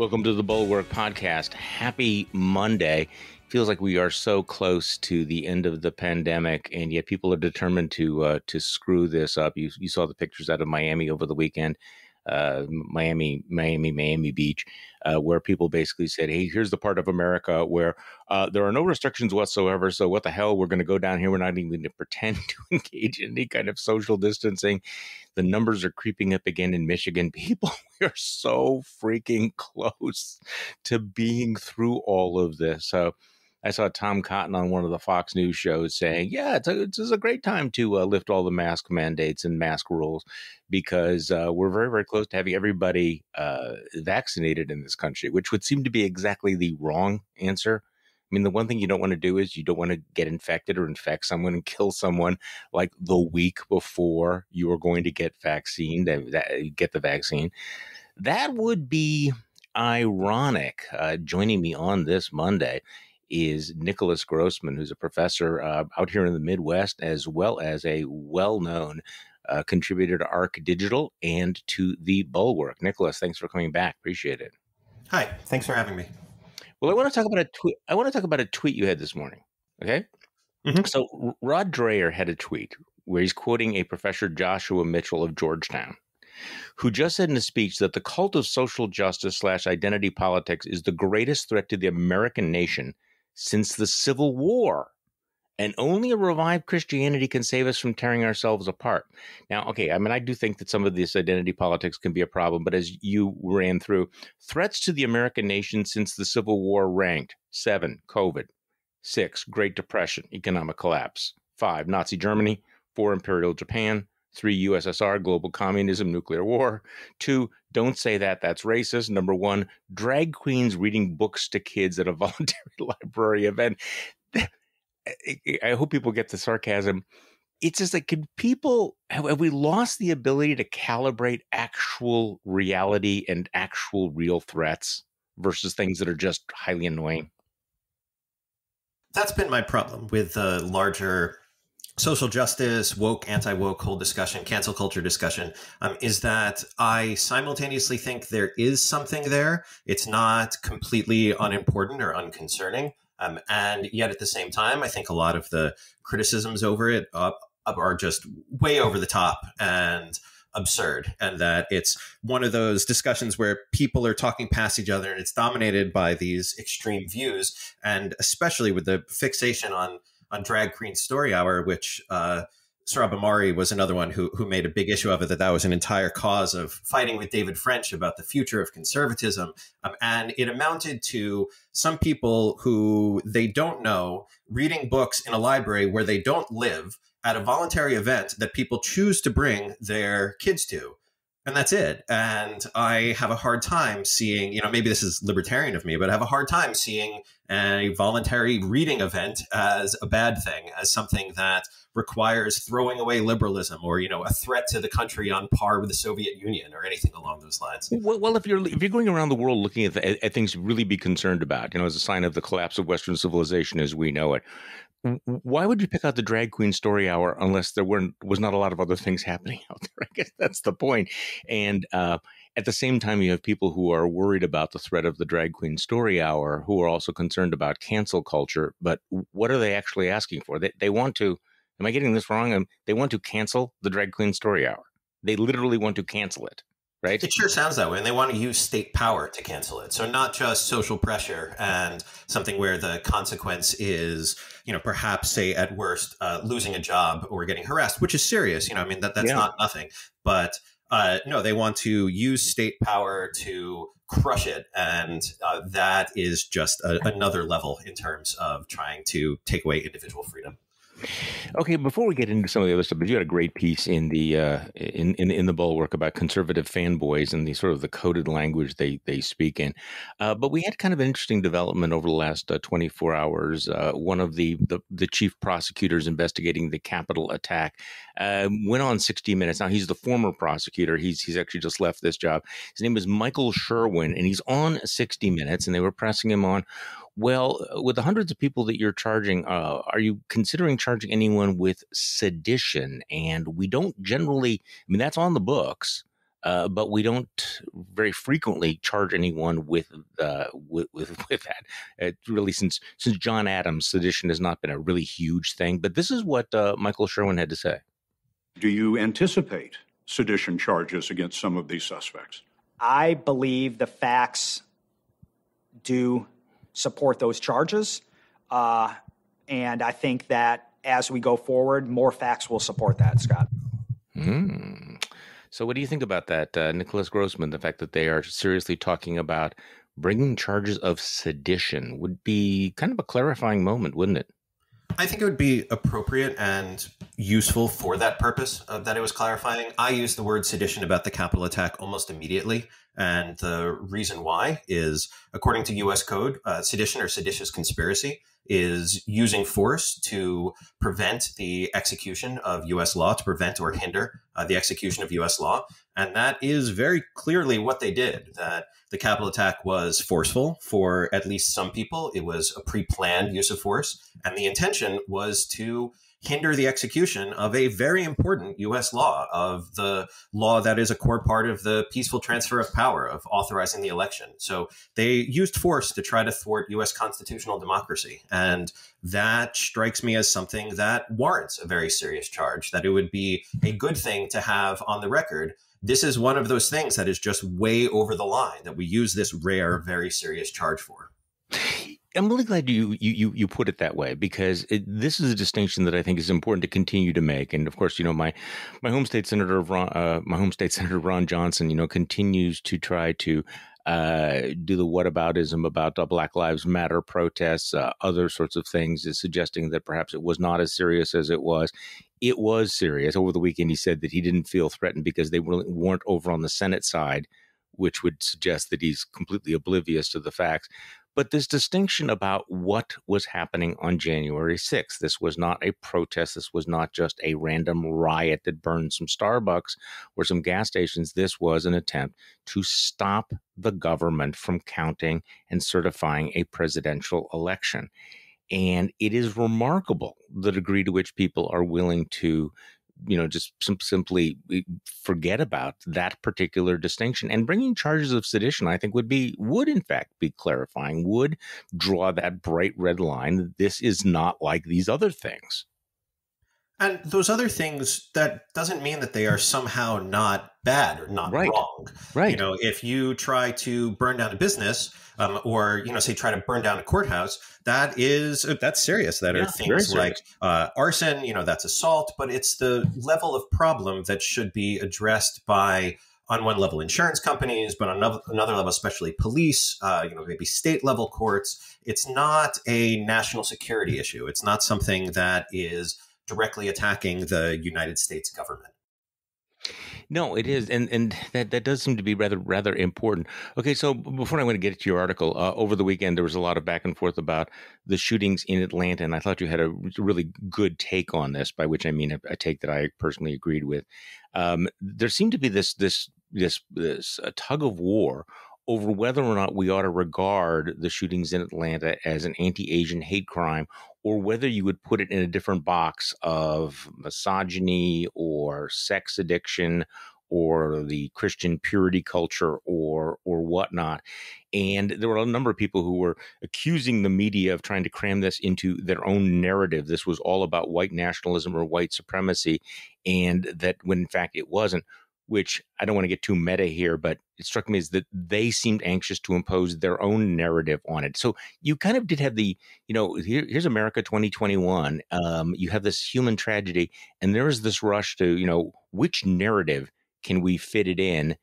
Welcome to the Bulwark Podcast. Happy Monday. Feels like we are so close to the end of the pandemic, and yet people are determined to uh, to screw this up. You you saw the pictures out of Miami over the weekend uh, Miami, Miami, Miami Beach, uh, where people basically said, "Hey, here's the part of America where uh, there are no restrictions whatsoever. So what the hell? We're going to go down here. We're not even going to pretend to engage in any kind of social distancing." The numbers are creeping up again in Michigan. People, we are so freaking close to being through all of this. So I saw Tom Cotton on one of the Fox News shows saying, "Yeah, it's a, it's a great time to uh, lift all the mask mandates and mask rules because uh, we're very very close to having everybody uh, vaccinated in this country, which would seem to be exactly the wrong answer." I mean, the one thing you don't want to do is you don't want to get infected or infect someone and kill someone like the week before you are going to get vaccine, get the vaccine. That would be ironic. Uh, joining me on this Monday is Nicholas Grossman, who's a professor uh, out here in the Midwest, as well as a well known uh, contributor to ARC Digital and to the Bulwark. Nicholas, thanks for coming back. Appreciate it. Hi, thanks for having me. Well, I want to talk about a tweet. I want to talk about a tweet you had this morning. Okay. Mm-hmm. So Rod Dreher had a tweet where he's quoting a professor Joshua Mitchell of Georgetown, who just said in a speech that the cult of social justice slash identity politics is the greatest threat to the American nation since the Civil War. And only a revived Christianity can save us from tearing ourselves apart. Now, okay, I mean, I do think that some of this identity politics can be a problem, but as you ran through, threats to the American nation since the Civil War ranked seven, COVID, six, Great Depression, economic collapse, five, Nazi Germany, four, Imperial Japan, Three, USSR, global communism, nuclear war. Two, don't say that, that's racist. Number one, drag queens reading books to kids at a voluntary library event. I hope people get the sarcasm. It's just like, can people, have we lost the ability to calibrate actual reality and actual real threats versus things that are just highly annoying? That's been my problem with the larger social justice, woke, anti woke whole discussion, cancel culture discussion, um, is that I simultaneously think there is something there. It's not completely unimportant or unconcerning. Um, and yet at the same time, I think a lot of the criticisms over it are just way over the top and absurd and that it's one of those discussions where people are talking past each other and it's dominated by these extreme views and especially with the fixation on on Drag Queen Story Hour, which uh, Sohrab Ahmari was another one who, who made a big issue of it, that that was an entire cause of fighting with David French about the future of conservatism. Um, and it amounted to some people who they don't know reading books in a library where they don't live at a voluntary event that people choose to bring their kids to and that's it. And I have a hard time seeing, you know, maybe this is libertarian of me, but I have a hard time seeing a voluntary reading event as a bad thing, as something that requires throwing away liberalism or, you know, a threat to the country on par with the Soviet Union or anything along those lines. Well, well if you're if you're going around the world looking at, the, at things to really be concerned about, you know, as a sign of the collapse of Western civilization as we know it, why would you pick out the drag queen story hour unless there weren't was not a lot of other things happening out there? I guess that's the point. And uh, at the same time, you have people who are worried about the threat of the drag queen story hour, who are also concerned about cancel culture. But what are they actually asking for? They they want to. Am I getting this wrong? Um, they want to cancel the drag queen story hour. They literally want to cancel it right? It sure sounds that way. And they want to use state power to cancel it. So not just social pressure and something where the consequence is, you know, perhaps say at worst, uh, losing a job or getting harassed, which is serious. You know, I mean, that, that's yeah. not nothing. But uh, no, they want to use state power to crush it. And uh, that is just a, another level in terms of trying to take away individual freedom. Okay, before we get into some of the other stuff, but you had a great piece in the uh, in, in in the bulwark about conservative fanboys and the sort of the coded language they they speak in. Uh, but we had kind of an interesting development over the last uh, 24 hours. Uh, one of the, the, the chief prosecutors investigating the Capitol attack um, went on 60 Minutes. Now he's the former prosecutor. He's he's actually just left this job. His name is Michael Sherwin, and he's on 60 Minutes, and they were pressing him on well, uh, with the hundreds of people that you're charging, uh, are you considering charging anyone with sedition? And we don't generally, I mean, that's on the books. uh, but we don't very frequently charge anyone with uh, with, with, with that. It really, since since John Adams, sedition has not been a really huge thing. But this is what uh, Michael Sherwin had to say. Do you anticipate sedition charges against some of these suspects? I believe the facts do support those charges, uh, and I think that as we go forward, more facts will support that, Scott. Hmm. So, what do you think about that, uh, Nicholas Grossman? The fact that they are seriously talking about bringing charges of sedition would be kind of a clarifying moment, wouldn't it? I think it would be appropriate and useful for that purpose uh, that it was clarifying. I used the word sedition about the Capitol attack almost immediately. And the reason why is, according to US code, uh, sedition or seditious conspiracy is using force to prevent the execution of US law, to prevent or hinder uh, the execution of US law. And that is very clearly what they did. That the Capitol attack was forceful for at least some people. It was a pre planned use of force. And the intention was to hinder the execution of a very important U.S. law, of the law that is a core part of the peaceful transfer of power, of authorizing the election. So they used force to try to thwart U.S. constitutional democracy. And that strikes me as something that warrants a very serious charge, that it would be a good thing to have on the record. This is one of those things that is just way over the line that we use this rare, very serious charge for. I'm really glad you you you put it that way because it, this is a distinction that I think is important to continue to make. And of course, you know my my home state senator Ron, uh, my home state senator Ron Johnson, you know, continues to try to uh, do the whataboutism about the Black Lives Matter protests, uh, other sorts of things, is suggesting that perhaps it was not as serious as it was. It was serious. Over the weekend, he said that he didn't feel threatened because they weren't over on the Senate side, which would suggest that he's completely oblivious to the facts. But this distinction about what was happening on January 6th. This was not a protest. This was not just a random riot that burned some Starbucks or some gas stations. This was an attempt to stop the government from counting and certifying a presidential election. And it is remarkable the degree to which people are willing to you know just sim- simply forget about that particular distinction. And bringing charges of sedition i think would be would in fact be clarifying would draw that bright red line this is not like these other things and those other things, that doesn't mean that they are somehow not bad or not right. wrong. Right. You know, if you try to burn down a business um, or, you know, say try to burn down a courthouse, that is, uh, that's serious. That yeah, are things like uh, arson, you know, that's assault, but it's the level of problem that should be addressed by on one level insurance companies, but on another, another level, especially police, uh, you know, maybe state level courts. It's not a national security issue. It's not something that is directly attacking the United States government. No, it is, and and that that does seem to be rather rather important. Okay, so before I'm going to get to your article, uh, over the weekend there was a lot of back and forth about the shootings in Atlanta, and I thought you had a really good take on this. By which I mean a, a take that I personally agreed with. Um, there seemed to be this this this this tug of war over whether or not we ought to regard the shootings in Atlanta as an anti Asian hate crime or whether you would put it in a different box of misogyny or sex addiction or the Christian purity culture or or whatnot. And there were a number of people who were accusing the media of trying to cram this into their own narrative. This was all about white nationalism or white supremacy, and that when in fact it wasn't which I don't want to get too meta here, but it struck me as that they seemed anxious to impose their own narrative on it. So you kind of did have the, you know, here, here's America 2021. Um, you have this human tragedy, and there is this rush to, you know, which narrative can we fit it in?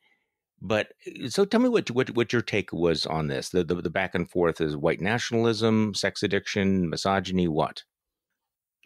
But uh, so tell me what what what your take was on this. The the, the back and forth is white nationalism, sex addiction, misogyny, what?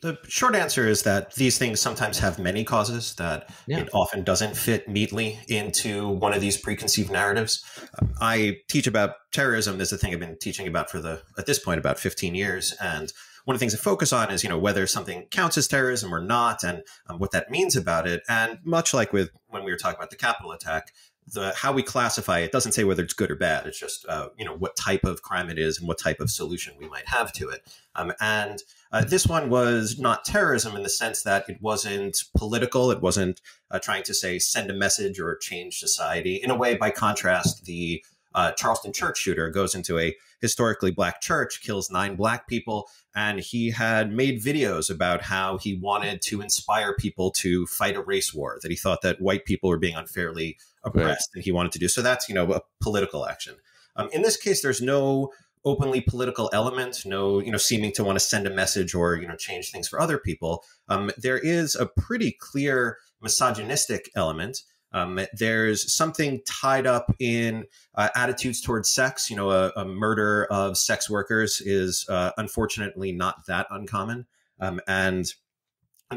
The short answer is that these things sometimes have many causes, that yeah. it often doesn't fit neatly into one of these preconceived narratives. Um, I teach about terrorism. This is a thing I've been teaching about for the, at this point, about 15 years. And one of the things I focus on is, you know, whether something counts as terrorism or not and um, what that means about it. And much like with when we were talking about the Capitol attack, the how we classify it doesn't say whether it's good or bad. It's just uh, you know what type of crime it is and what type of solution we might have to it. Um, and uh, this one was not terrorism in the sense that it wasn't political. It wasn't uh, trying to say send a message or change society. In a way, by contrast, the uh, Charleston church shooter goes into a historically black church, kills nine black people, and he had made videos about how he wanted to inspire people to fight a race war. That he thought that white people were being unfairly oppressed, right. and he wanted to do so. That's you know a political action. Um, in this case, there's no openly political element, no, you know, seeming to want to send a message or, you know, change things for other people. Um, there is a pretty clear misogynistic element. Um, there's something tied up in uh, attitudes towards sex. You know, a, a, murder of sex workers is uh, unfortunately not that uncommon. Um, and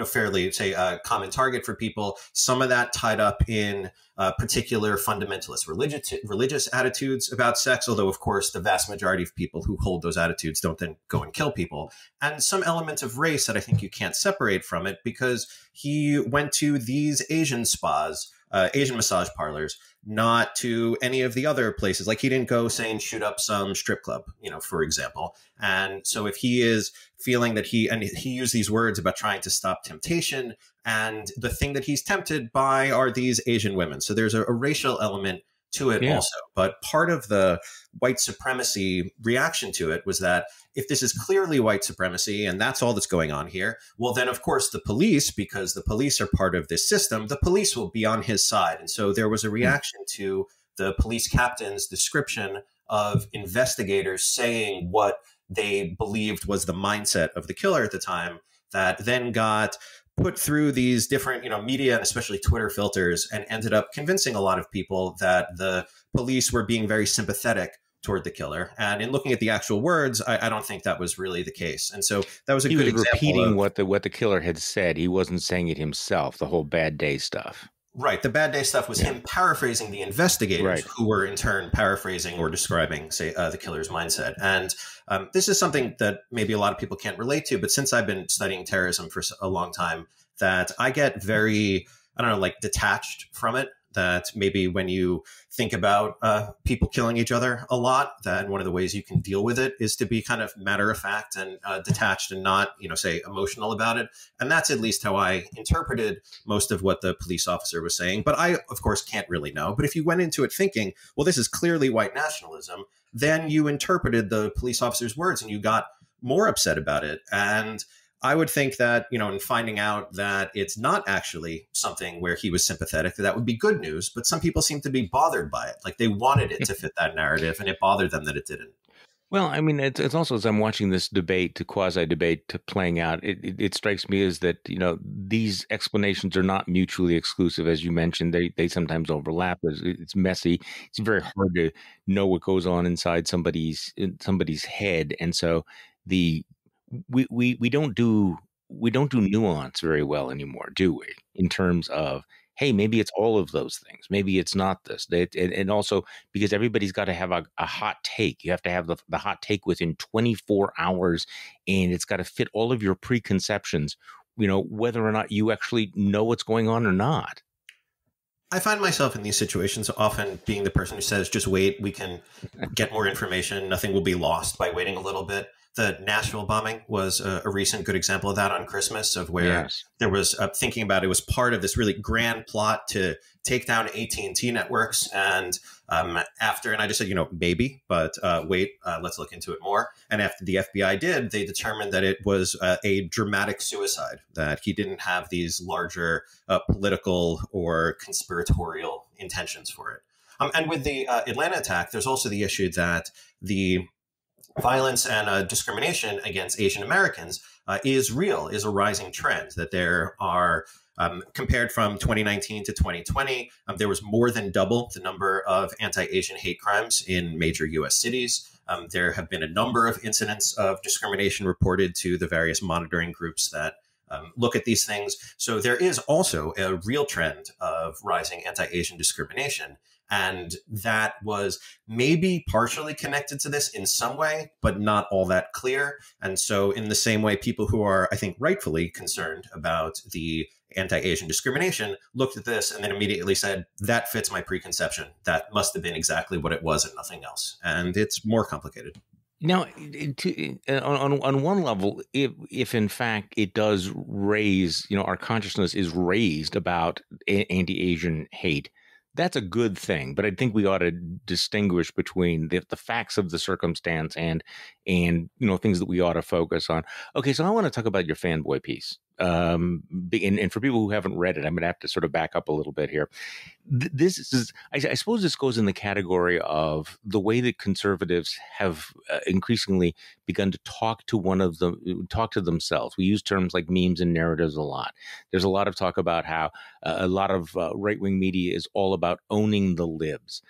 a fairly say a common target for people. Some of that tied up in uh, particular fundamentalist religious religious attitudes about sex. Although, of course, the vast majority of people who hold those attitudes don't then go and kill people. And some elements of race that I think you can't separate from it because he went to these Asian spas uh, Asian massage parlors, not to any of the other places. Like he didn't go saying shoot up some strip club, you know, for example. And so if he is feeling that he and he used these words about trying to stop temptation, and the thing that he's tempted by are these Asian women. So there's a, a racial element to it yeah. also. But part of the white supremacy reaction to it was that if this is clearly white supremacy and that's all that's going on here, well, then of course the police, because the police are part of this system, the police will be on his side. And so there was a hmm. reaction to the police captain's description of investigators saying what they believed was the mindset of the killer at the time that then got put through these different you know media and especially twitter filters and ended up convincing a lot of people that the police were being very sympathetic toward the killer. And in looking at the actual words i, I don't think that was really the case. And so that was a he good was example repeating of, what the what the killer had said. He wasn't saying it himself the whole bad day stuff Right. The bad day stuff was yeah. him paraphrasing the investigators, right. who were in turn paraphrasing or describing, say, uh, the killer's mindset. And um, this is something that maybe a lot of people can't relate to, but since I've been studying terrorism for a long time, that I get very, I don't know, like detached from it that maybe when you think about uh, people killing each other a lot, that one of the ways you can deal with it is to be kind of matter of fact and uh, detached and not, you know, say emotional about it. And that's at least how I interpreted most of what the police officer was saying. But I, of course, can't really know. But if you went into it thinking, well, this is clearly white nationalism, then you interpreted the police officer's words and you got more upset about it. And I would think that, you know, in finding out that it's not actually something where he was sympathetic, that would be good news. But some people seem to be bothered by it. Like they wanted it to fit that narrative and it bothered them that it didn't. Well, I mean, it's, it's also as I'm watching this debate, to quasi debate, to playing out, it, it, it, strikes me as that you know these explanations are not mutually exclusive, as you mentioned. They they sometimes overlap. It's, it's messy. It's very hard to know what goes on inside somebody's in somebody's head, and so the we we we don't do we don't do nuance very well anymore, do we? In terms of hey, maybe it's all of those things. Maybe it's not this. It, and, and, also because everybody's got to have a, a, hot take. You have to have the, the hot take within 24 hours, and it's got to fit all of your preconceptions. You know whether or not you actually know what's going on or not. I find myself in these situations often being the person who says, just wait, we can get more information. Nothing will be lost by waiting a little bit the Nashville bombing was a, a, recent good example of that on Christmas, of where yes. there was uh, thinking about it was part of this really grand plot to take down AT and T networks. And um, after, and I just said, you know, maybe, but uh, wait, uh, let's look into it more. And after the FBI did, they determined that it was uh, a dramatic suicide. That he didn't have these larger uh, political or conspiratorial intentions for it. Um, and with the uh, Atlanta attack, there's also the issue that the violence and uh, discrimination against Asian Americans uh, is real, is a rising trend. That there are, um, compared from 2019 to 2020, um, there was more than double the number of anti Asian hate crimes in major US cities. Um, there have been a number of incidents of discrimination reported to the various monitoring groups that um, look at these things. So there is also a real trend of rising anti Asian discrimination. And that was maybe partially connected to this in some way, but not all that clear. And so, in the same way, people who are, I think, rightfully concerned about the anti Asian discrimination, looked at this and then immediately said, that fits my preconception. That must have been exactly what it was and nothing else. And it's more complicated. Now, to, on, on one level, if if in fact it does raise, you know, our consciousness is raised about anti-Asian hate, that's a good thing. But I think we ought to distinguish between the, the facts of the circumstance and and you know things that we ought to focus on. Okay, so I want to talk about your fanboy piece. Um, and, and for people who haven't read it, I'm going to have to sort of back up a little bit here. This is, I, I suppose, this goes in the category of the way that conservatives have uh, increasingly begun to talk to one of them, talk to themselves. We use terms like memes and narratives a lot. There's a lot of talk about how uh, a lot of uh, right wing media is all about owning the libs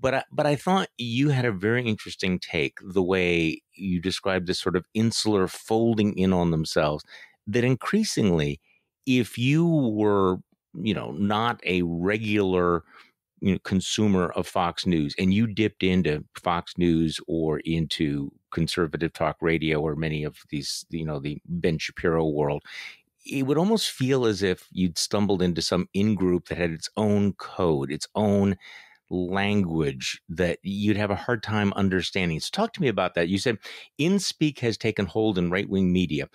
but I, but I thought you had a very interesting take the way you described this sort of insular folding in on themselves that increasingly if you were you know not a regular you know, consumer of Fox News and you dipped into Fox News or into conservative talk radio or many of these you know the Ben Shapiro world it would almost feel as if you'd stumbled into some in group that had its own code its own language that you'd have a hard time understanding. So, talk to me about that. You said InSpeak has taken hold in right wing media.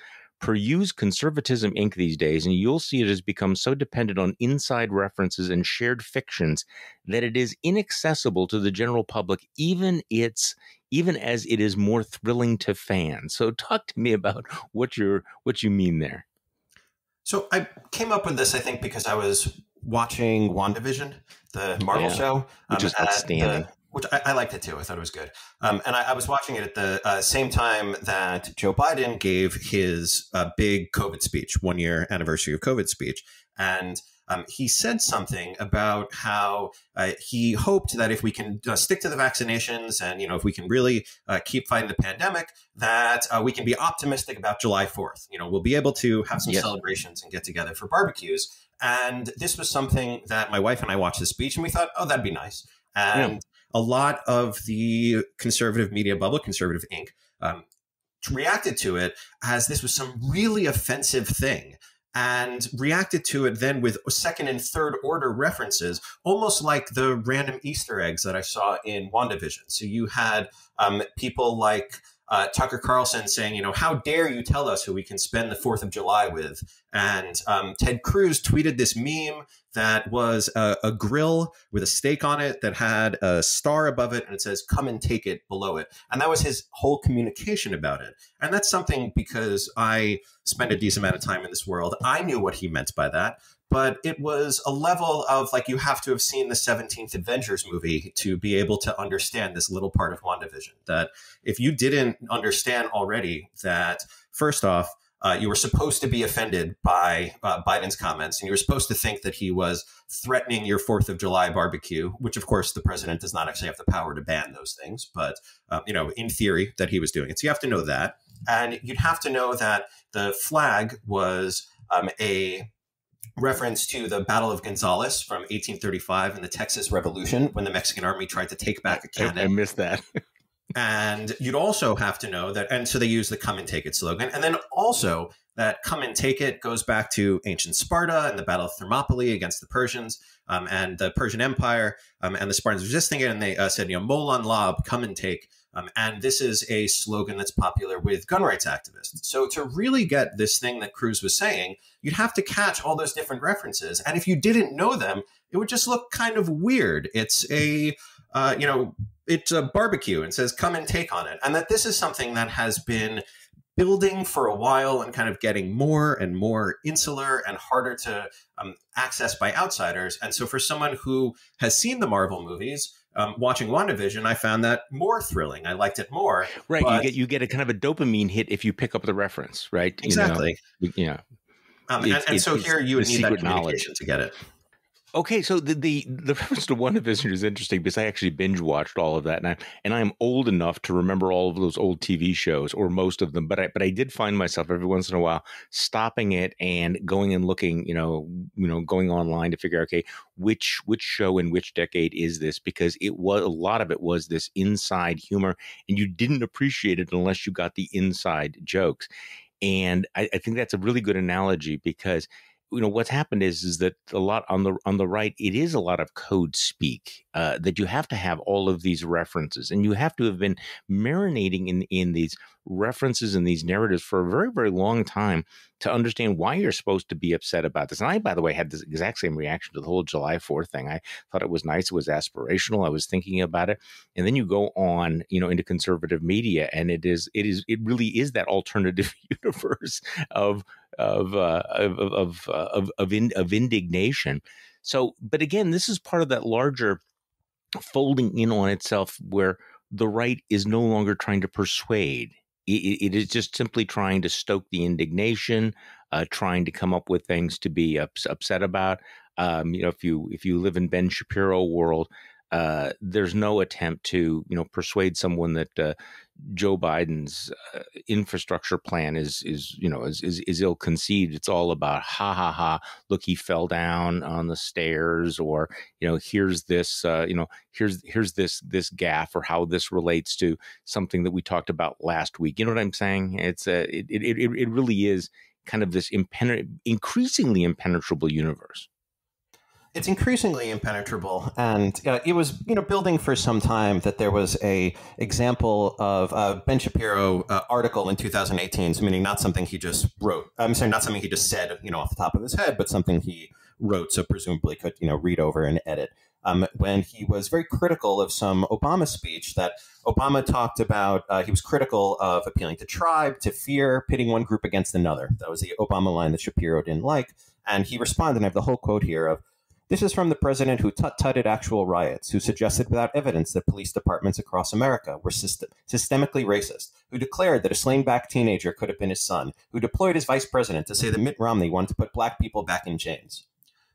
Peruse Conservatism Inc. these days, and you'll see it has become so dependent on inside references and shared fictions that it is inaccessible to the general public, even its even as it is more thrilling to fans. So, talk to me about what you're what you mean there. So, I came up with this, I think, because I was watching WandaVision, the Marvel yeah, show, which um, is outstanding. Which I, I, liked it too. I thought it was good. Um, and I, I, was watching it at the uh, same time that Joe Biden gave his uh, big COVID speech, one year anniversary of COVID speech. And um, he said something about how uh, he hoped that if we can uh, stick to the vaccinations and you know if we can really uh, keep fighting the pandemic, that uh, we can be optimistic about July Fourth. You know, we'll be able to have some yes. celebrations and get together for barbecues. And this was something that my wife and I watched the speech and we thought, oh, that'd be nice. And yeah. A lot of the conservative media bubble, Conservative Inc., um, reacted to it as this was some really offensive thing and reacted to it then with second and third order references, almost like the random Easter eggs that I saw in WandaVision. So you had um, people like uh, Tucker Carlson saying, you know, how dare you tell us who we can spend the 4th of July with? And um, Ted Cruz tweeted this meme that was a, a, grill with a steak on it that had a star above it and it says, come and take it below it. And that was his whole communication about it. And that's something because I spent a decent amount of time in this world, I knew what he meant by that but it was a level of like you have to have seen the 17th Avengers movie to be able to understand this little part of WandaVision. That if you didn't understand already, that first off, uh, you were supposed to be offended by uh, Biden's comments, and you were supposed to think that he was threatening your Fourth of July barbecue, which, of course, the president does not actually have the power to ban those things, but um, you know, in theory, that he was doing it. So you have to know that, and you'd have to know that the flag was um, a reference to the Battle of Gonzales from 1835 and the Texas Revolution when the Mexican army tried to take back a cannon. I missed that. and you'd also have to know that, and so they use the come and take it slogan. And then also that come and take it goes back to ancient Sparta and the Battle of Thermopylae against the Persians um, and the Persian Empire um, and the Spartans resisting it. And they uh, said, you know, Molon Labe, come and take. Um, and this is a slogan that's popular with gun rights activists. So to really get this thing that Cruz was saying, you'd have to catch all those different references. And if you didn't know them, it would just look kind of weird. It's a, uh, you know, it's a barbecue and says, come and take on it. And that this is something that has been building for a while and kind of getting more and more insular and harder to um, access by outsiders. And so for someone who has seen the Marvel movies, um, watching WandaVision, I found that more thrilling. I liked it more. Right. But, you get you get a kind of a dopamine hit if you pick up the reference, right? Exactly. You know, yeah. Um, and, and so here you would need that communication knowledge. to get it. Okay, so the, the the reference to WandaVision is interesting because I actually binge watched all of that, and I and I am old enough to remember all of those old TV shows or most of them. But I but I did find myself every once in a while stopping it and going and looking, you know, you know, going online to figure out okay which which show in which decade is this because it was a lot of it was this inside humor, and you didn't appreciate it unless you got the inside jokes. And I, I think that's a really good analogy because you know what's happened is is that a lot on the on the right it is a lot of code speak uh, that you have to have all of these references and you have to have been marinating in in these references and these narratives for a very very long time to understand why you're supposed to be upset about this and i by the way had this exact same reaction to the whole july 4th thing i thought it was nice it was aspirational i was thinking about it and then you go on you know into conservative media and it is it is it really is that alternative universe of of uh, of of uh, of of, in, of indignation. So, but again, this is part of that larger folding in on itself, where the right is no longer trying to persuade. it, it is just simply trying to stoke the indignation, uh, trying to come up with things to be ups, upset about. Um, you know, if you if you live in Ben Shapiro world, uh, there's no attempt to you know persuade someone that uh, Joe Biden's uh, infrastructure plan is is you know is, is, is ill conceived. It's all about ha ha ha. Look, he fell down on the stairs, or you know, here's this uh, you know here's here's this this gaffe, or how this relates to something that we talked about last week. You know what I'm saying? It's a it it it, it really is kind of this impenetrable, increasingly impenetrable universe it's increasingly impenetrable. And uh, it was you know building for some time that there was a example of a ben shapiro uh, article in 2018 so meaning not something he just wrote. I'm sorry not something he just said you know off the top of his head but something he wrote so presumably could you know read over and edit. Um, when he was very critical of some obama speech that obama talked about uh, he was critical of appealing to tribe to fear pitting one group against another. That was the obama line that shapiro didn't like. And he responded and i have the whole quote here of this is from the president who tut-tutted actual riots, who suggested without evidence that police departments across America were syst- systemically racist, who declared that a slain black teenager could have been his son, who deployed his vice president to say that Mitt Romney wanted to put black people back in chains.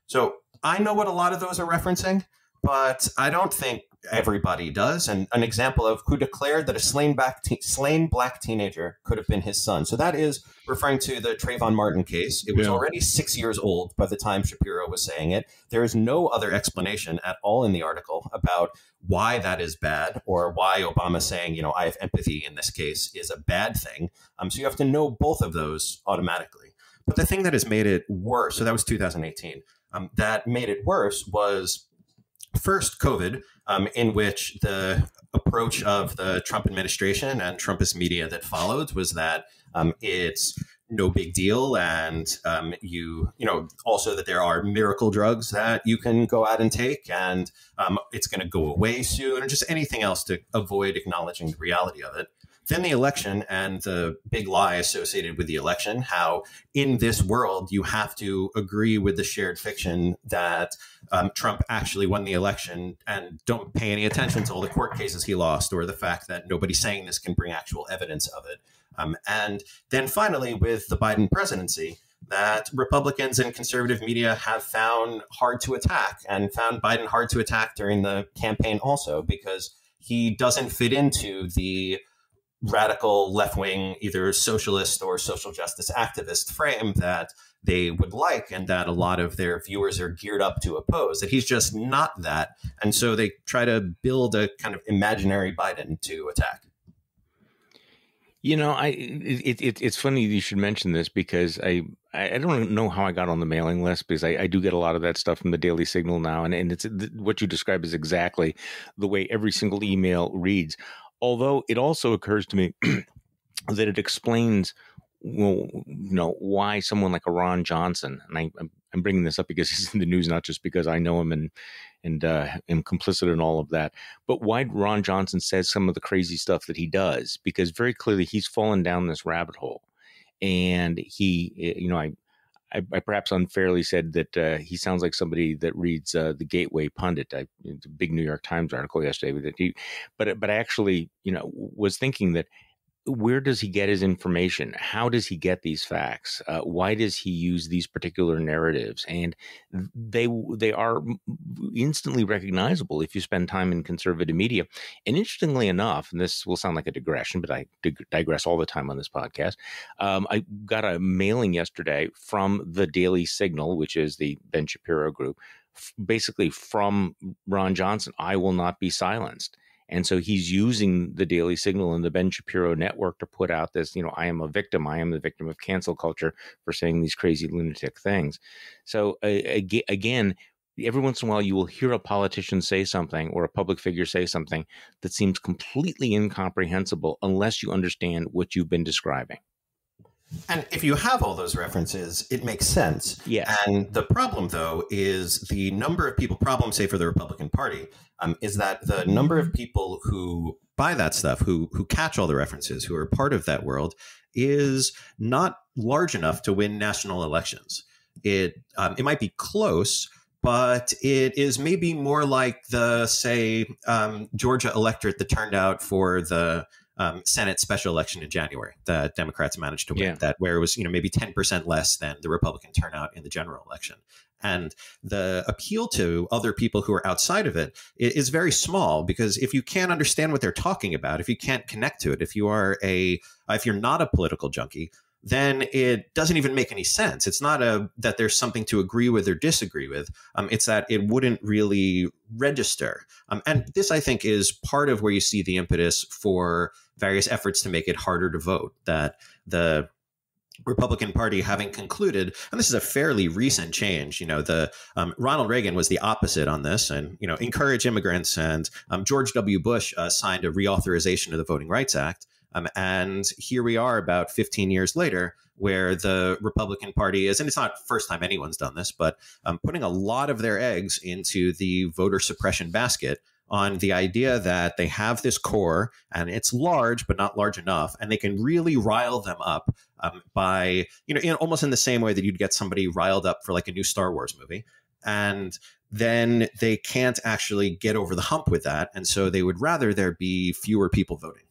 So I know what a lot of those are referencing, but I don't think everybody does. And an example of who declared that a slain black, te- slain black teenager could have been his son. So that is referring to the Trayvon Martin case. It was yeah. already six years old by the time Shapiro was saying it. There is no other explanation at all in the article about why that is bad or why Obama saying, you know, I have empathy in this case is a bad thing. Um, so you have to know both of those automatically. But the thing that has made it worse, so that was 2018. Um, that made it worse was first COVID, um, in which the approach of the Trump administration and Trumpist media that followed was that um, it's no big deal, and um, you you know also that there are miracle drugs that you can go out and take, and um, it's going to go away soon, or just anything else to avoid acknowledging the reality of it. Then the election and the big lie associated with the election, how in this world you have to agree with the shared fiction that um, Trump actually won the election and don't pay any attention to all the court cases he lost or the fact that nobody saying this can bring actual evidence of it. Um, and then finally, with the Biden presidency, that Republicans and conservative media have found hard to attack and found Biden hard to attack during the campaign also because he doesn't fit into the radical left wing, either socialist or social justice activist frame that they would like and that a lot of their viewers are geared up to oppose. That he's just not that. And so they try to build a kind of imaginary Biden to attack. You know, I it, it, it's funny you should mention this because I I don't know how I got on the mailing list because I, I do get a lot of that stuff from the Daily Signal now, and, and it's what you describe is exactly the way every single email reads although it also occurs to me that it explains well, you know, why someone like a Ron Johnson, and I, am bringing this up because he's in the news, not just because I know him and and uh, am complicit in all of that, but why Ron Johnson says some of the crazy stuff that he does, because very clearly he's fallen down this rabbit hole, and he, eh, you know, I I, I, perhaps unfairly said that uh, he sounds like somebody that reads uh, the Gateway Pundit, I, a big New York Times article yesterday. He, but but I actually, you know, was thinking that where does he get his information? How does he get these facts? Uh, why does he use these particular narratives? And they they are instantly recognizable if you spend time in conservative media. And interestingly enough, and this will sound like a digression, but I digress all the time on this podcast. Um, I got a mailing yesterday from the Daily Signal, which is the Ben Shapiro group, basically from Ron Johnson. I will not be silenced And so he's using the Daily Signal and the Ben Shapiro network to put out this, you know, I am a victim. I am the victim of cancel culture for saying these crazy lunatic things. So uh, again, every once in a while you will hear a politician say something or a public figure say something that seems completely incomprehensible unless you understand what you've been describing. And if you have all those references, it makes sense. Yeah. And the problem, though, is the number of people, problem, say, for the Republican Party, um, is that the number of people who buy that stuff, who who catch all the references, who are part of that world, is not large enough to win national elections. It um, it might be close, but it is maybe more like the say um, Georgia electorate that turned out for the um, Senate special election in January that Democrats managed to win. Yeah. That where it was you know maybe ten percent less than the Republican turnout in the general election. And the appeal to other people who are outside of it is very small because if you can't understand what they're talking about, if you can't connect to it, if you are a if you're not a political junkie, then it doesn't even make any sense. It's not a that there's something to agree with or disagree with. Um, it's that it wouldn't really register. Um, and this, I think, is part of where you see the impetus for various efforts to make it harder to vote. That the Republican Party having concluded, and this is a fairly recent change. You know, the um, Ronald Reagan was the opposite on this, and you know, encourage immigrants. And um, George W. Bush uh, signed a reauthorization of the Voting Rights Act. Um, and here we are about 15 years later, where the Republican Party is, and it's not first time anyone's done this, but um, putting a lot of their eggs into the voter suppression basket on the idea that they have this core and it's large, but not large enough, and they can really rile them up um, by, you know, in, almost in the same way that you'd get somebody riled up for like a new Star Wars movie. And then they can't actually get over the hump with that. And so they would rather there be fewer people voting.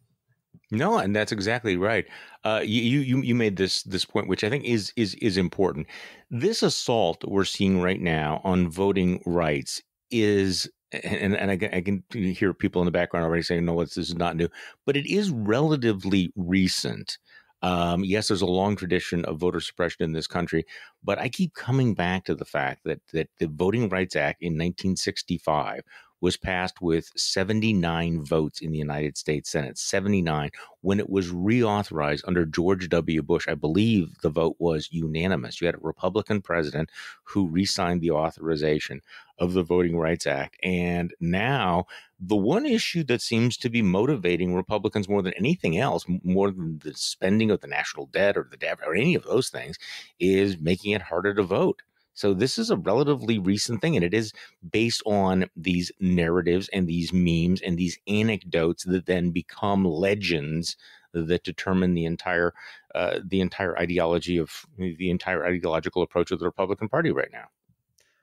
No, and that's exactly right. Uh, you you you made this this point, which I think is is is important. This assault we're seeing right now on voting rights is, and and I can, I can hear people in the background already saying, "No, this is not new," but it is relatively recent. Um, yes, there's a long tradition of voter suppression in this country, but I keep coming back to the fact that that the Voting Rights Act in 1965 was passed with 79 votes in the United States Senate, 79. When it was reauthorized under George W. Bush, I believe the vote was unanimous. You had a Republican president who re signed the authorization of the Voting Rights Act. And now, the one issue that seems to be motivating Republicans more than anything else, more than the spending of the national debt or the debt or any of those things, is making it harder to vote. So this is a relatively recent thing, and it is based on these narratives and these memes and these anecdotes that then become legends that determine the entire uh, the entire ideology of the entire ideological approach of the Republican Party right now.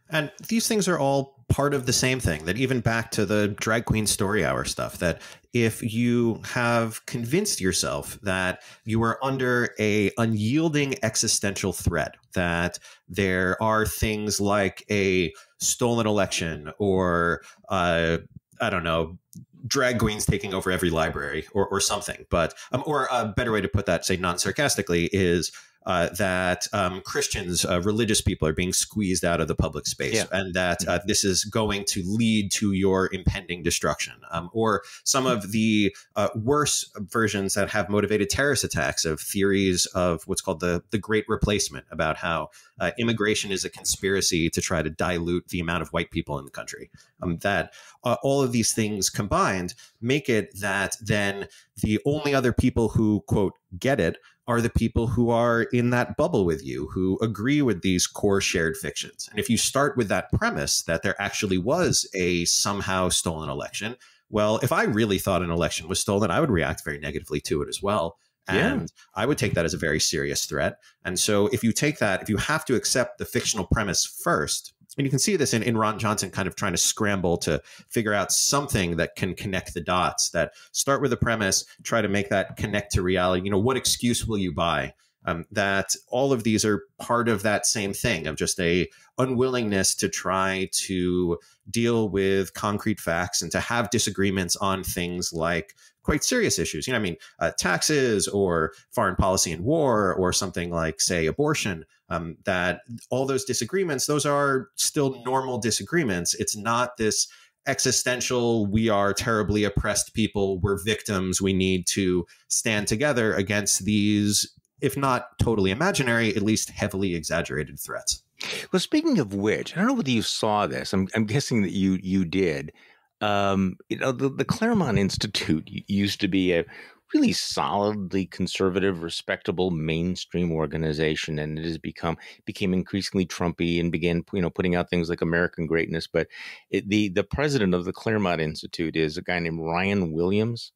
And these things are all part of the same thing that even back to the drag queen story hour stuff that if you have convinced yourself that you are under a unyielding existential threat that there are things like a stolen election or uh, i don't know drag queens taking over every library or, or something but um, or a better way to put that say non-sarcastically is uh, that um, Christians, uh, religious people, are being squeezed out of the public space, yeah. and that uh, this is going to lead to your impending destruction. Um, or some of the uh, worse versions that have motivated terrorist attacks of theories of what's called the the Great Replacement, about how uh, immigration is a conspiracy to try to dilute the amount of white people in the country. Um, that uh, all of these things combined make it that then the only other people who quote get it are the people who are in that bubble with you, who agree with these core shared fictions. And if you start with that premise that there actually was a somehow stolen election, well, if I really thought an election was stolen, I would react very negatively to it as well. And yeah. I would take that as a very serious threat. And so if you take that, if you have to accept the fictional premise first, and you can see this in, in Ron Johnson kind of trying to scramble to figure out something that can connect the dots that start with a premise, try to make that connect to reality. You know, what excuse will you buy? Um, that all of these are part of that same thing of just a unwillingness to try to deal with concrete facts and to have disagreements on things like quite serious issues. You know, I mean, uh, taxes or foreign policy and war or something like, say, abortion. Um, that all those disagreements, those are still normal disagreements. It's not this existential we are terribly oppressed people. We're victims. We need to stand together against these if not totally imaginary at least heavily exaggerated threats. Well speaking of which i don't know whether you saw this. I'm, I'm guessing that you you did. Um, you know the, the claremont institute used to be a really solidly conservative, respectable mainstream organization, and it has become became increasingly Trumpy and began you know putting out things like American Greatness. But it, the the president of the Claremont Institute is a guy named Ryan Williams,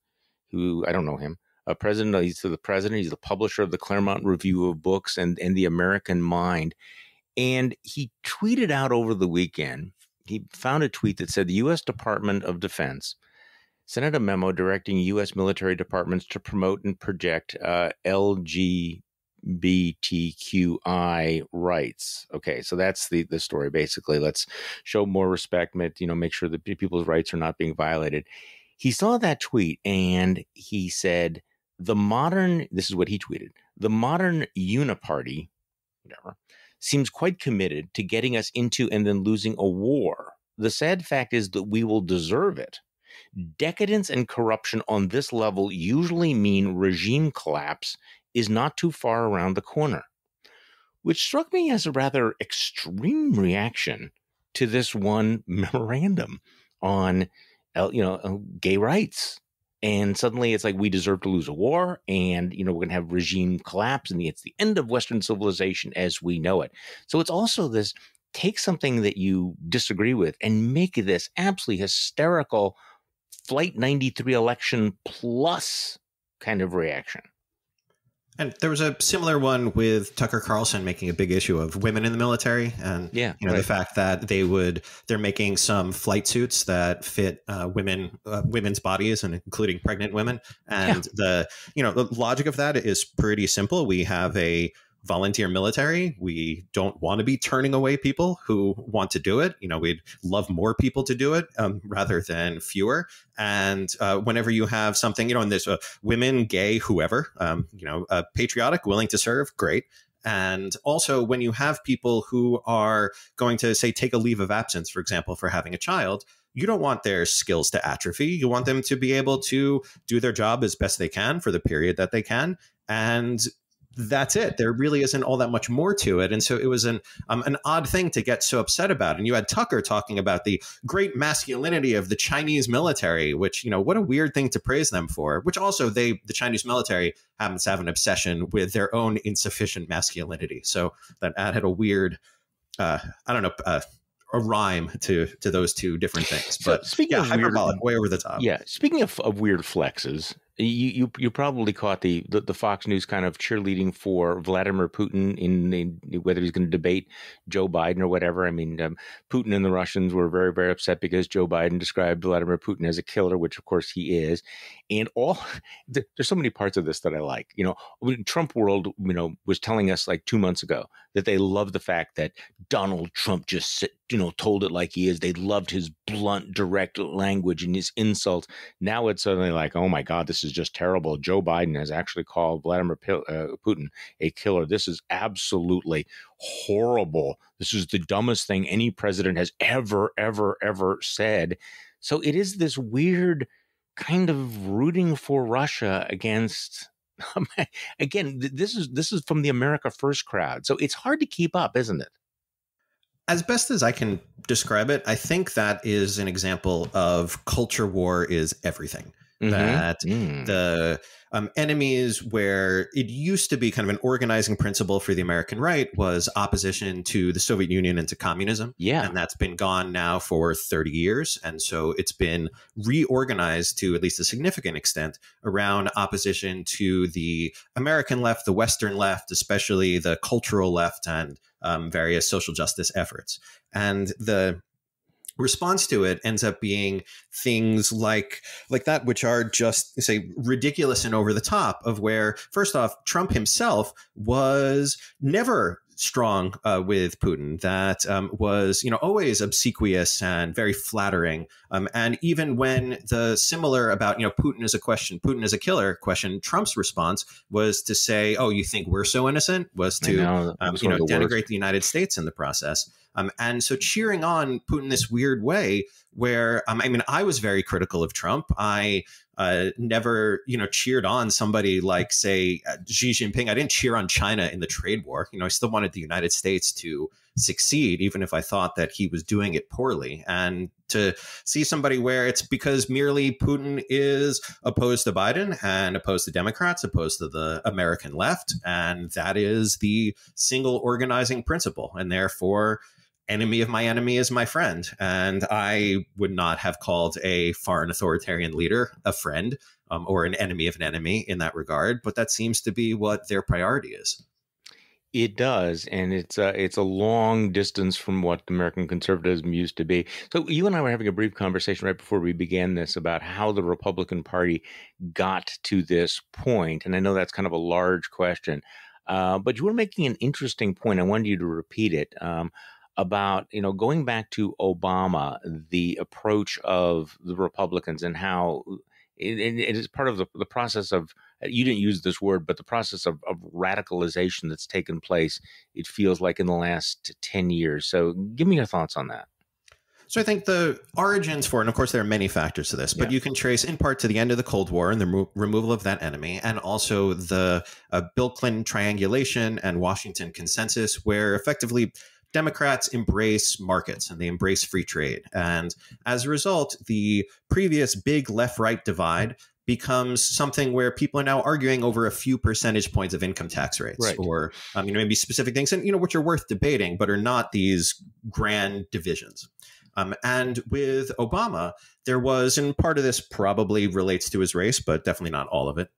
who I don't know him. A president, he's the president. He's the publisher of the Claremont Review of Books and and the American Mind, and he tweeted out over the weekend. He found a tweet that said the U.S. Department of Defense sent a memo directing U.S. military departments to promote and project uh, LGBTQI rights. Okay, so that's the the story basically. Let's show more respect, you know, make sure that people's rights are not being violated. He saw that tweet and he said, "The modern." This is what he tweeted: "The modern uniparty, whatever." Seems quite committed to getting us into and then losing a war. The sad fact is that we will deserve it Decadence and corruption on this level usually mean regime collapse is not too far around the corner, which struck me as a rather extreme reaction to this one memorandum on you know uh, gay rights. And suddenly it's like we deserve to lose a war and you know we're going to have regime collapse and it's the end of western civilization as we know it. So it's also this take something that you disagree with and make this absolutely hysterical Flight 93 election plus kind of reaction. And there was a similar one with Tucker Carlson making a big issue of women in the military, and yeah, you know right. the fact that they would they're making some flight suits that fit uh, women uh, women's bodies and including pregnant women, and yeah. the you know the logic of that is pretty simple. We have a volunteer military. We don't want to be turning away people who want to do it. You know, we'd love more people to do it um, rather than fewer. And uh, whenever you have something, you know, and there's uh, women, gay, whoever, um, you know, uh, patriotic, willing to serve, great. And also, when you have people who are going to say take a leave of absence, for example, for having a child, you don't want their skills to atrophy. You want them to be able to do their job as best they can for the period that they can. And that's it. There really isn't all that much more to it, and so it was an um, an odd thing to get so upset about. And you had Tucker talking about the great masculinity of the Chinese military, which you know what a weird thing to praise them for. Which also they the Chinese military happens to have an obsession with their own insufficient masculinity. So that ad had a weird, uh, I don't know. Uh, a rhyme to to those two different things. But so speaking yeah, of hyperbolic, weird, way over the top. Yeah. Speaking of, of weird flexes, you, you you probably caught the, the, the Fox News kind of cheerleading for Vladimir Putin in, in whether he's going to debate Joe Biden or whatever. I mean, um, Putin and the Russians were very very upset because Joe Biden described Vladimir Putin as a killer, which of course he is. And all there's so many parts of this that I like. You know, Trump world, you know, was telling us like two months ago that they love the fact that Donald Trump just you know told it like he is. They loved his blunt, direct language and his insults. Now it's suddenly like, oh my God, this is just terrible. Joe Biden has actually called Vladimir uh, Putin a killer. This is absolutely horrible. This is the dumbest thing any president has ever, ever, ever said. So it is this weird kind of rooting for Russia against again this is this is from the America First crowd. So it's hard to keep up, isn't it? As best as I can describe it, I think that is an example of culture war is everything. Mm-hmm. That mm. the um, enemies where it used to be kind of an organizing principle for the American right was opposition to the Soviet Union and to communism. Yeah. And that's been gone now for 30 years. And so it's been reorganized to at least a significant extent around opposition to the American left, the Western left, especially the cultural left and um, various social justice efforts. And the response to it ends up being things like like that which are just say ridiculous and over the top of where first off trump himself was never strong uh, with Putin that um, was, you know, always obsequious and very flattering. Um, and even when the similar about, you know, Putin is a question, Putin is a killer question, Trump's response was to say, "Oh, you think we're so innocent?" Was to, um, you know, denigrate worst. the United States in the process. Um, and so cheering on Putin this weird way, where um, I mean, I was very critical of Trump. I uh, never, you know, cheered on somebody like, say, uh, Xi Jinping. I didn't cheer on China in the trade war. You know, I still wanted the United States to succeed, even if I thought that he was doing it poorly. And to see somebody where it's because merely Putin is opposed to Biden and opposed to Democrats, opposed to the American left, and that is the single organizing principle. And therefore, enemy of my enemy is my friend. And I would not have called a foreign authoritarian leader a friend um, or an enemy of an enemy in that regard. But that seems to be what their priority is. It does, and it's a, it's a long distance from what American conservatism used to be. So you and I were having a brief conversation right before we began this about how the Republican Party got to this point, and I know that's kind of a large question, uh, but you were making an interesting point. I wanted you to repeat it um, about you know going back to Obama, the approach of the Republicans and how it, it is part of the, the process of you didn't use this word, but the process of, of radicalization that's taken place, it feels like in the last 10 years. So give me your thoughts on that. So I think the origins for, and of course there are many factors to this, but yeah. you can trace in part to the end of the Cold War and the remo- removal of that enemy, and also the uh, Bill Clinton triangulation and Washington consensus, where effectively Democrats embrace markets and they embrace free trade. And as a result, the previous big left right divide becomes something where people are now arguing over a few percentage points of income tax rates right. or um, you know maybe specific things and you know which are worth debating but are not these grand divisions um, and with obama there was and part of this probably relates to his race but definitely not all of it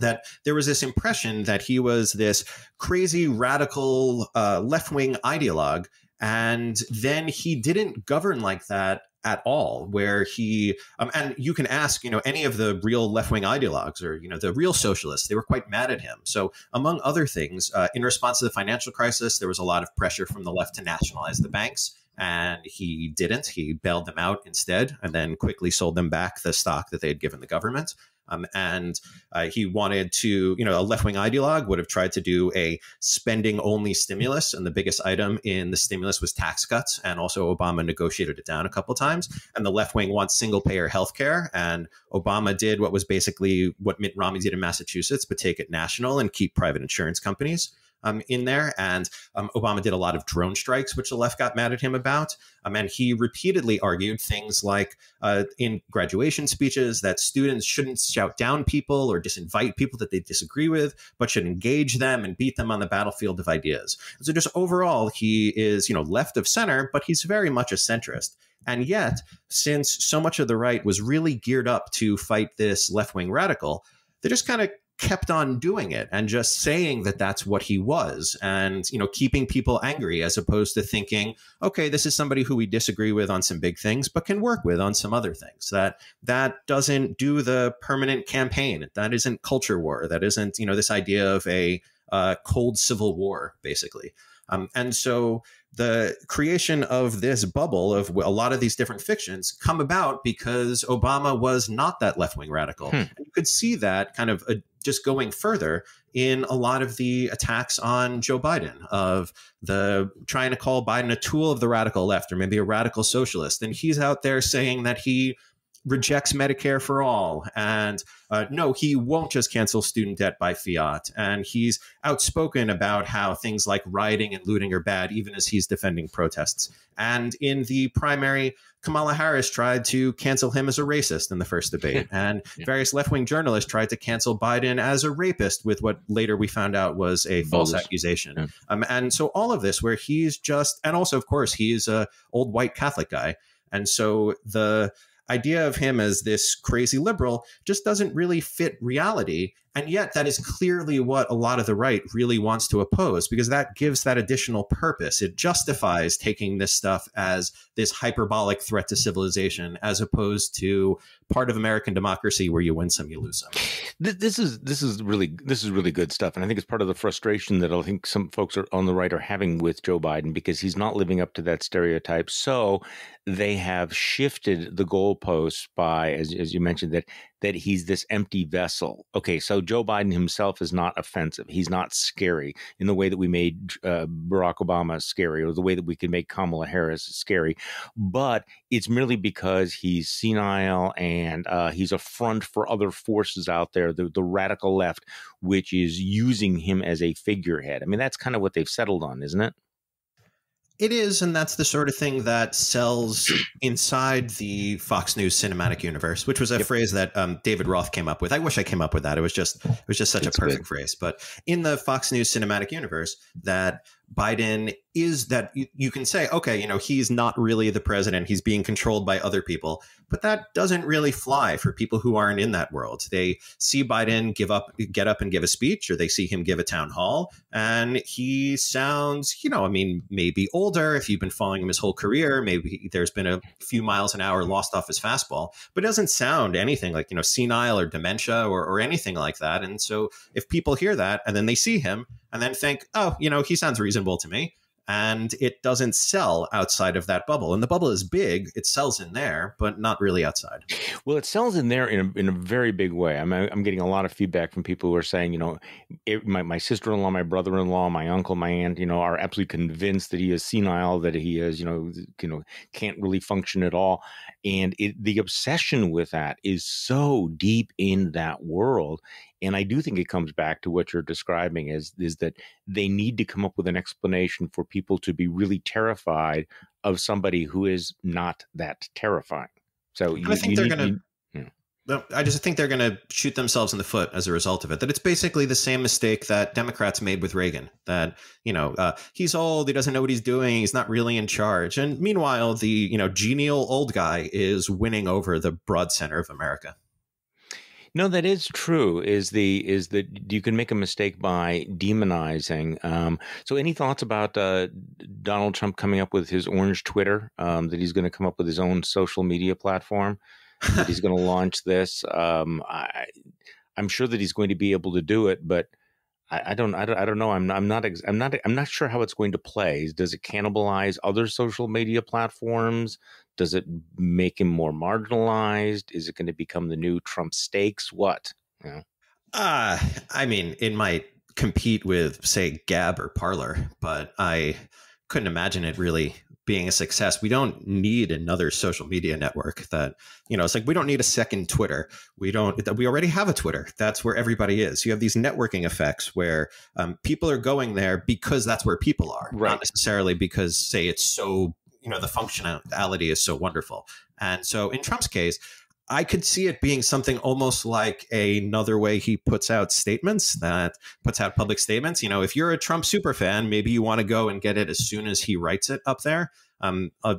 that there was this impression that he was this crazy radical uh, left-wing ideologue and then he didn't govern like that at all where he um, and you can ask you know any of the real left-wing ideologues or you know the real socialists they were quite mad at him. So among other things uh, in response to the financial crisis there was a lot of pressure from the left to nationalize the banks and he didn't. He bailed them out instead and then quickly sold them back the stock that they had given the government um, and uh, he wanted to, you know, a left wing ideologue would have tried to do a spending only stimulus. And the biggest item in the stimulus was tax cuts. And also, Obama negotiated it down a couple times. And the left wing wants single payer health care. And Obama did what was basically what Mitt Romney did in Massachusetts, but take it national and keep private insurance companies um, in there. And um, Obama did a lot of drone strikes, which the left got mad at him about. Um, and he repeatedly argued things like uh, in graduation speeches that students shouldn't shout down people or disinvite people that they disagree with, but should engage them and beat them on the battlefield of ideas. So just overall, he is, you know, left of center, but he's very much a centrist. And yet, since so much of the right was really geared up to fight this left wing radical, they just kind of kept on doing it and just saying that that's what he was and you know keeping people angry as opposed to thinking okay this is somebody who we disagree with on some big things but can work with on some other things that that doesn't do the permanent campaign that isn't culture war that isn't you know this idea of a uh, cold civil war basically um, and so the creation of this bubble of a lot of these different fictions come about because Obama was not that left wing radical. Hmm. And you could see that kind of uh, just going further in a lot of the attacks on Joe Biden of the trying to call Biden a tool of the radical left or maybe a radical socialist. And he's out there saying that he rejects Medicare for all. And uh, no, he won't just cancel student debt by fiat. And he's outspoken about how things like rioting and looting are bad, even as he's defending protests. And in the primary, Kamala Harris tried to cancel him as a racist in the first debate. And yeah. various left wing journalists tried to cancel Biden as a rapist with what later we found out was a false accusation. Yeah. Um, and so all of this, where he's just, and also, of course, he's a old white Catholic guy. And so the idea of him as this crazy liberal just doesn't really fit reality. And yet, that is clearly what a lot of the right really wants to oppose because that gives that additional purpose. It justifies taking this stuff as this hyperbolic threat to civilization, as opposed to part of American democracy where you win some, you lose some. This is this is really this is really good stuff, and I think it's part of the frustration that I think some folks are on the right are having with Joe Biden because he's not living up to that stereotype. So they have shifted the goalposts by, as, as you mentioned, that that he's this empty vessel. Okay, so Joe Biden himself is not offensive. He's not scary in the way that we made uh, Barack Obama scary or the way that we could make Kamala Harris scary. But it's merely because he's senile and uh, he's a front for other forces out there, the, the radical left, which is using him as a figurehead. I mean, that's kind of what they've settled on, isn't it? It is, and that's the sort of thing that sells inside the Fox News cinematic universe, which was a yep. phrase that um, David Roth came up with. I wish I came up with that. It was just it was just such it's a perfect good. phrase. But in the Fox News cinematic universe, that Biden is that you, you, can say, okay, you know, he's not really the president. He's being controlled by other people. But that doesn't really fly for people who aren't in that world. They see Biden give up, get up and give a speech, or they see him give a town hall, and he sounds, you know, I mean, maybe older if you've been following him his whole career. Maybe there's been a few miles an hour lost off his fastball, but it doesn't sound anything like, you know, senile or dementia or, or anything like that. And so if people hear that and then they see him, and then think, oh, you know, he sounds reasonable to me. And it doesn't sell outside of that bubble. And the bubble is big; it sells in there, but not really outside. Well, it sells in there in a, in a very big way. I'm I'm getting a lot of feedback from people who are saying, you know, it, my my sister in law, my brother in law, my uncle, my aunt, you know, are absolutely convinced that he is senile, that he is, you know, you know, can't really function at all, and it, the obsession with that is so deep in that world and I do think it comes back to what you're describing is is that they need to come up with an explanation for people to be really terrified of somebody who is not that terrifying. So you, I think they're going to. I just think they're going to shoot themselves in the foot as a result of it. That it's basically the same mistake that Democrats made with Reagan. That you know uh, he's old, he doesn't know what he's doing, he's not really in charge. And meanwhile, the you know genial old guy is winning over the broad center of America. No, that is true. Is the is that you can make a mistake by demonizing. Um, so, any thoughts about uh, Donald Trump coming up with his orange Twitter? Um, that he's going to come up with his own social media platform. He's going to launch this. Um, I, I'm sure that he's going to be able to do it, but I, I, don't, I don't, I don't know. I'm not, I'm not, I'm not, I'm not sure how it's going to play. Does it cannibalize other social media platforms? Does it make him more marginalized? Is it going to become the new Trump Steaks? What? Yeah. Uh, I mean, it might compete with, say, Gab or Parler, but I couldn't imagine it really being a success. We don't need another social media network that, you know, it's like we don't need a second Twitter. We don't, we already have a Twitter. That's where everybody is. You have these networking effects where um, people are going there because that's where people are, right. not necessarily because, say, it's so, you know, the functionality is so wonderful. And so in Trump's case, I could see it being something almost like another way he puts out statements that puts out public statements. You know, if you're a Trump super fan, maybe you want to go and get it as soon as he writes it up there. Um, uh,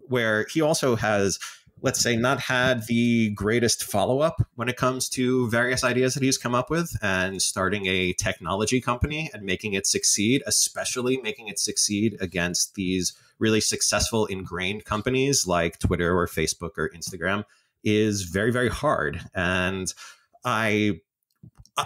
where he also has, let's say, not had the greatest follow up when it comes to various ideas that he's come up with and starting a technology company and making it succeed, especially making it succeed against these really successful ingrained companies like Twitter or Facebook or Instagram is very, very hard. And I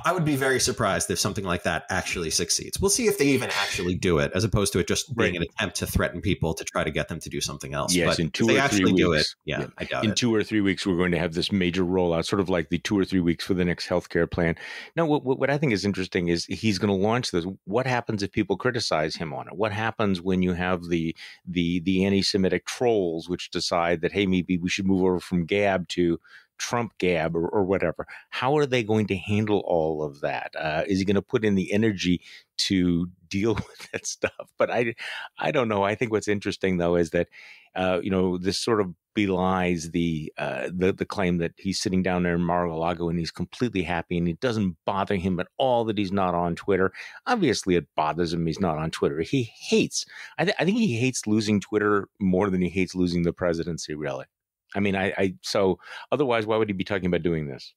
I would be very surprised if something like that actually succeeds. We'll see if they even actually do it, as opposed to it just being right. an attempt to threaten people to try to get them to do something else. Yes, but in two or three weeks, it, yeah, yeah, I doubt in it. two or three weeks we're going to have this major rollout, sort of like the two or three weeks for the next healthcare plan. Now, what, what I think is interesting is he's going to launch this. What happens if people criticize him on it? What happens when you have the the the anti-Semitic trolls which decide that hey, maybe we should move over from Gab to Trump gab or, or, whatever. How are they going to handle all of that? Uh, is he going to put in the energy to deal with that stuff? But I, I don't know. I think what's interesting though is that, uh, you know, this sort of belies the, uh, the the claim that he's sitting down there in Mar-a-Lago and he's completely happy and it doesn't bother him at all that he's not on Twitter. Obviously, it bothers him he's not on Twitter. He hates. I, th- I think he hates losing Twitter more than he hates losing the presidency. Really. I mean, I, I so otherwise, why would he be talking about doing this?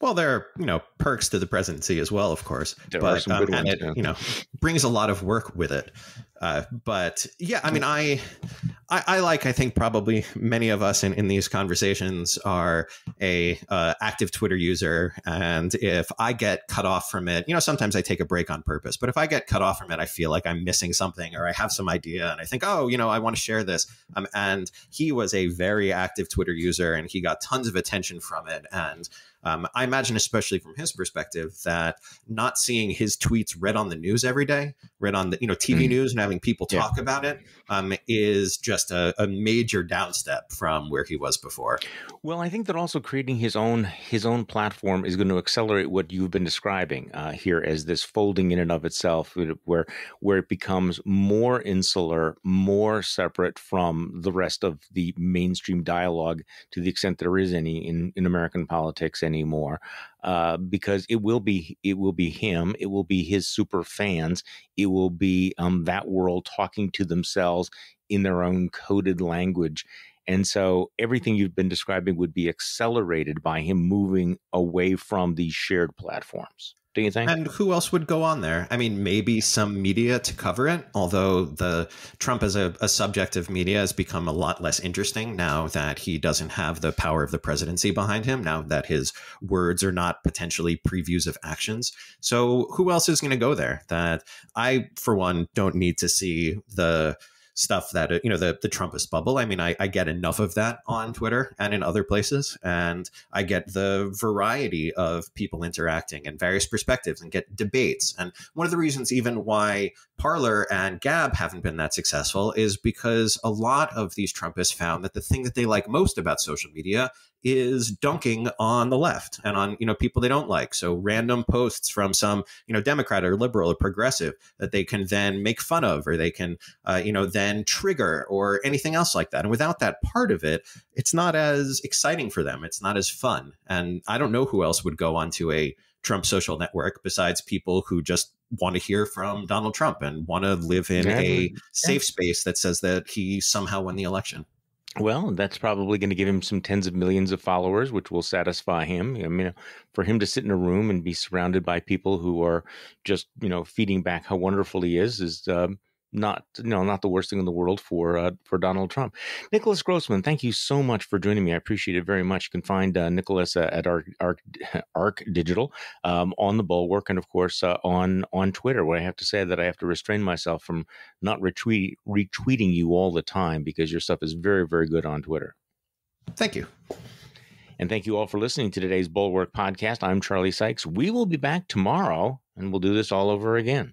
Well, there are you know perks to the presidency as well, of course, there but um, and it yeah. you know brings a lot of work with it. Uh, but yeah, I mean, I, I, I like I think probably many of us in, in these conversations are a uh, active Twitter user, and if I get cut off from it, you know, sometimes I take a break on purpose. But if I get cut off from it, I feel like I'm missing something, or I have some idea, and I think, oh, you know, I want to share this. Um, and he was a very active Twitter user, and he got tons of attention from it, and Um, I imagine, especially from his perspective, that not seeing his tweets read on the news every day, read on the you know TV mm. news, and having people talk yeah. about it um, is just a, a major downstep from where he was before. Well, I think that also creating his own his own platform is going to accelerate what you've been describing uh, here as this folding in and of itself, where where it becomes more insular, more separate from the rest of the mainstream dialogue, to the extent there is any in, in American politics anymore. Uh, because it will be it will be him, it will be his super fans, it will be um, that world talking to themselves in their own coded language. And so everything you've been describing would be accelerated by him moving away from these shared platforms do you think? And who else would go on there? I mean, maybe some media to cover it, although the Trump as a, a, subject of media has become a lot less interesting now that he doesn't have the power of the presidency behind him, now that his words are not potentially previews of actions. So who else is going to go there? That I, for one, don't need to see the stuff that uh, you know the the Trumpist bubble. I mean, I, I get enough of that on Twitter and in other places, and I get the variety of people interacting and various perspectives, and get debates. And one of the reasons, even why Parler and Gab haven't been that successful, is because a lot of these Trumpists found that the thing that they like most about social media is dunking on the left and on you know people they don't like. So random posts from some you know democrat or liberal or progressive that they can then make fun of or they can uh, you know then trigger or anything else like that. And without that part of it it's not as exciting for them. It's not as fun. And i don't know who else would go onto a trump social network besides people who just want to hear from donald trump and want to live in yeah. a safe space that says that he somehow won the election well, that's probably going to give him some tens of millions of followers, which will satisfy him. I mean, for him to sit in a room and be surrounded by people who are just, you know, feeding back how wonderful he is, is um, not you know not the worst thing in the world for uh, for Donald Trump. Nicholas Grossman, thank you so much for joining me. I appreciate it very much. You can find uh, Nicholas uh, at Arc, Arc, Arc Digital um, on the Bulwark, and of course uh, on on Twitter. Where I have to say that I have to restrain myself from not retweet, retweeting you all the time because your stuff is very very good on Twitter. Thank you. And thank you all for listening to today's Bulwark podcast. I'm Charlie Sykes. We will be back tomorrow and we'll do this all over again.